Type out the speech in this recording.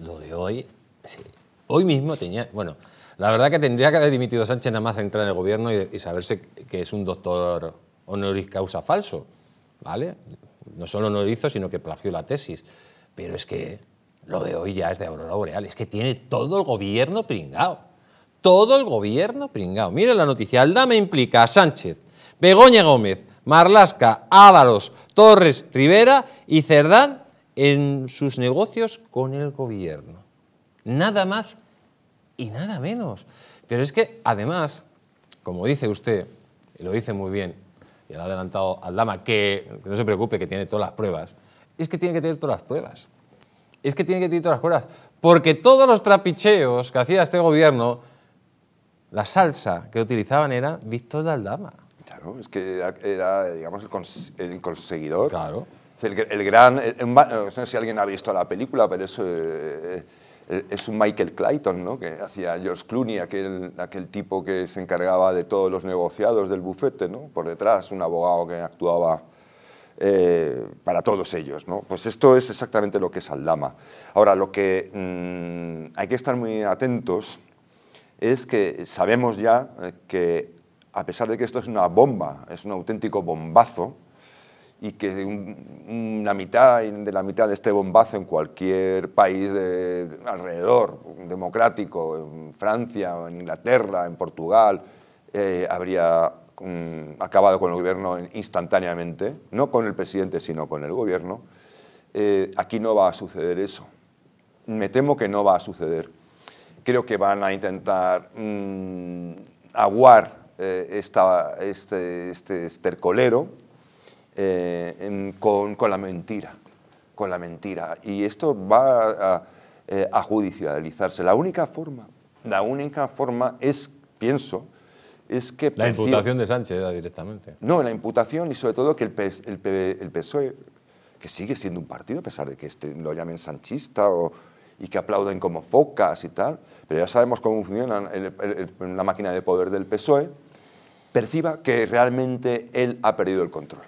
lo de hoy, sí, hoy mismo tenía, bueno, la verdad que tendría que haber dimitido Sánchez nada más de entrar en el gobierno y, saberse que es un doctor honoris causa falso, ¿vale? No solo no lo hizo, sino que plagió la tesis. Pero es que lo de hoy ya es de Aurora Boreal, es que tiene todo el gobierno pringado. Todo el gobierno pringado. Miren la noticia, Aldama implica a Sánchez, Begoña Gómez, Marlasca, Ávaros, Torres, Rivera y Cerdán en sus negocios con el gobierno. Nada más y nada menos. Pero es que, además, como dice usted, y lo dice muy bien, y le ha adelantado Aldama, que, que no se preocupe, que tiene todas las pruebas, es que tiene que tener todas las pruebas. Es que tiene que tener todas las pruebas. Porque todos los trapicheos que hacía este gobierno, la salsa que utilizaban era Víctor de Aldama. Claro, es que era, era, digamos, el, cons- el conseguidor. Claro. El, gran, ma- no sé si alguien ha visto la película, pero es, eh, eh, es un Michael Clayton, ¿no? que hacía George Clooney, aquel, aquel tipo que se encargaba de todos los negociados del bufete, ¿no? por detrás un abogado que actuaba eh, para todos ellos. ¿no? Pues esto es exactamente lo que es Aldama. Ahora, lo que mm, hay que estar muy atentos es que sabemos ya eh, que, a pesar de que esto es una bomba, es un auténtico bombazo, y que un- una mitad de la mitad de este bombazo en cualquier país de, alrededor, democrático, en Francia, en Inglaterra, en Portugal, eh, habría mm, acabado con el gobierno instantáneamente, no con el presidente, sino con el gobierno, eh, aquí no va a suceder eso. Me temo que no va a suceder. Creo que van a intentar mm, aguar eh, esta- este, este estercolero eh, en- con, con la mentira, con la mentira. Y esto va a, eh, a judicializarse. La única forma, la única forma es, pienso, es que... La imputación de Sánchez era directamente. no, la imputación y sobre todo que el, PS el, P- el PSOE, que sigue siendo un partido, a pesar de que este, lo llamen sanchista o, y que aplauden como focas y tal, pero ya sabemos cómo funciona el- el- el- la máquina de poder del PSOE, perciba que realmente él ha perdido el control.